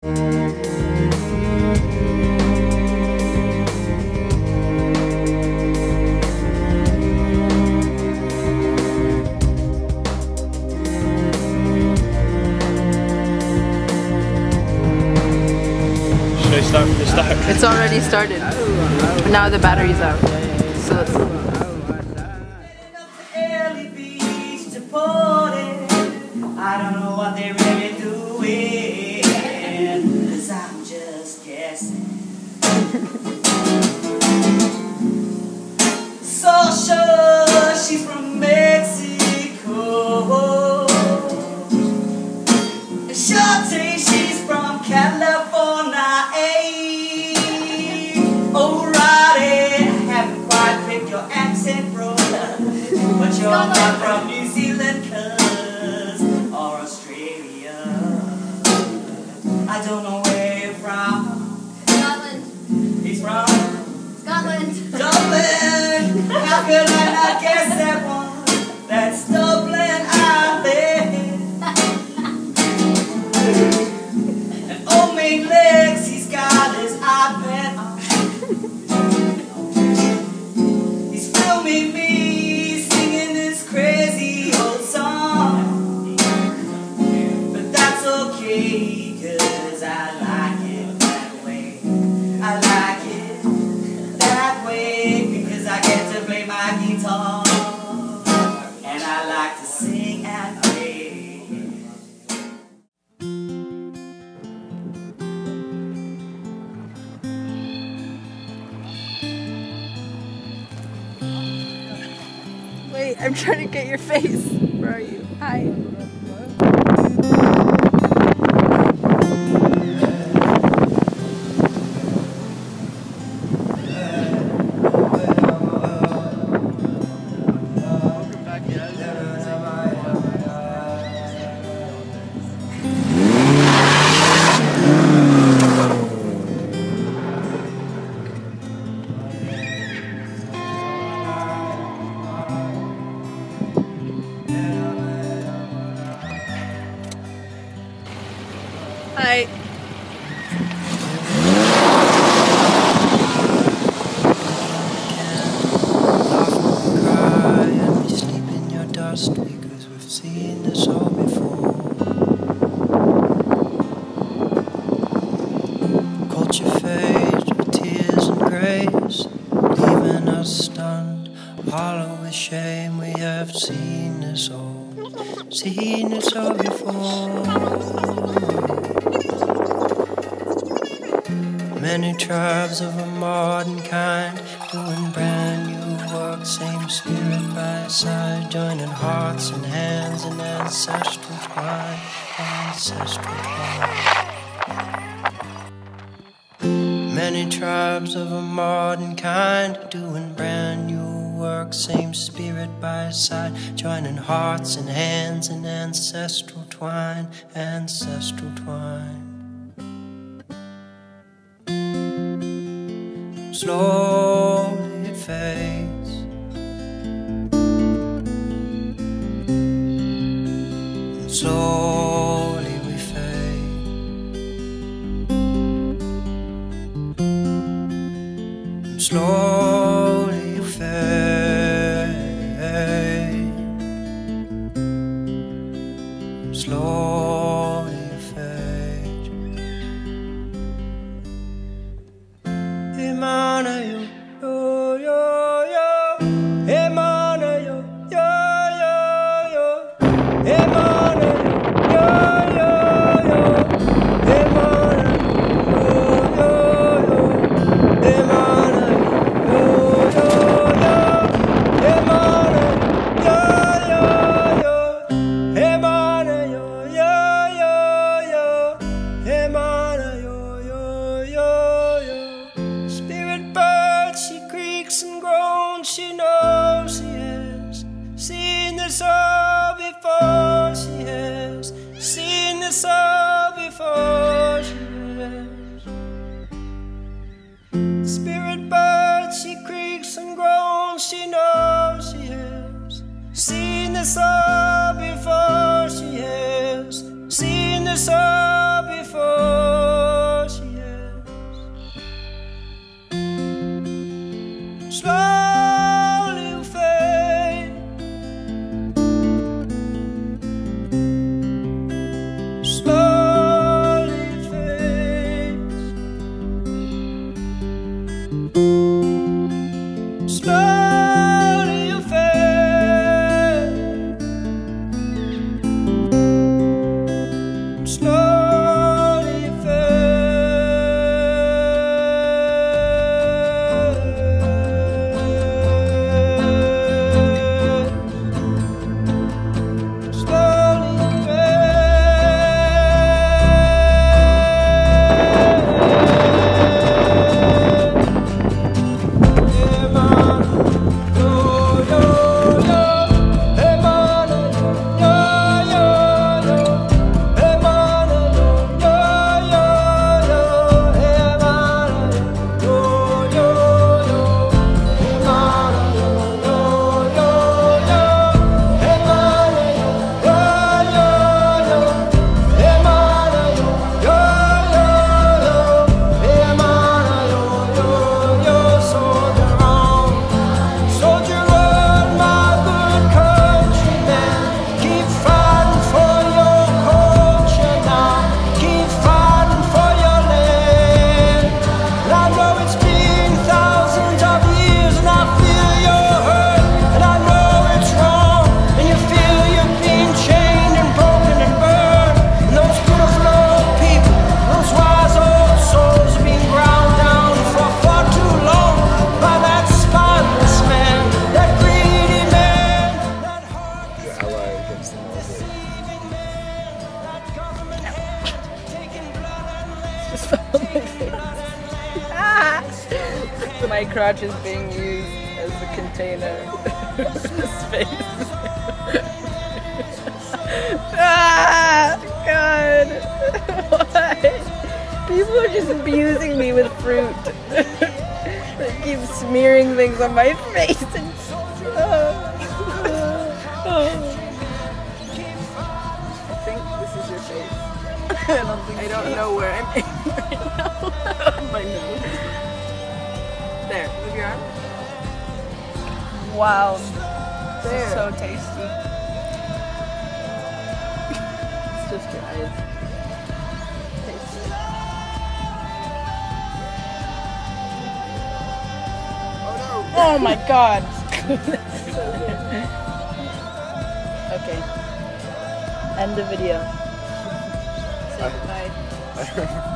Should I start from the start? It's already started. Now the battery's out. So Dublin. How I'm trying to get your face. Where are you? Hi. Stunned, hollow with shame. We have seen this all, seen this all before. Many tribes of a modern kind doing brand new work, same spirit by side, joining hearts and hands in ancestral twine, ancestral twine. Many tribes of a modern kind doing brand work, same spirit by side, joining hearts and hands in ancestral twine, ancestral twine. Slowly it fades. Slowly just fell on my face. My crotch is being used as a container space. ah! God! Why? People are just abusing me with fruit. they keep smearing things on my face and. I think this is your face. I don't. I don't know where I'm right now. my nose. There. Move your arm. Wow. This There. is so tasty. It's just your eyes. Taste it. Oh, oh my god. okay. End the video. Say goodbye.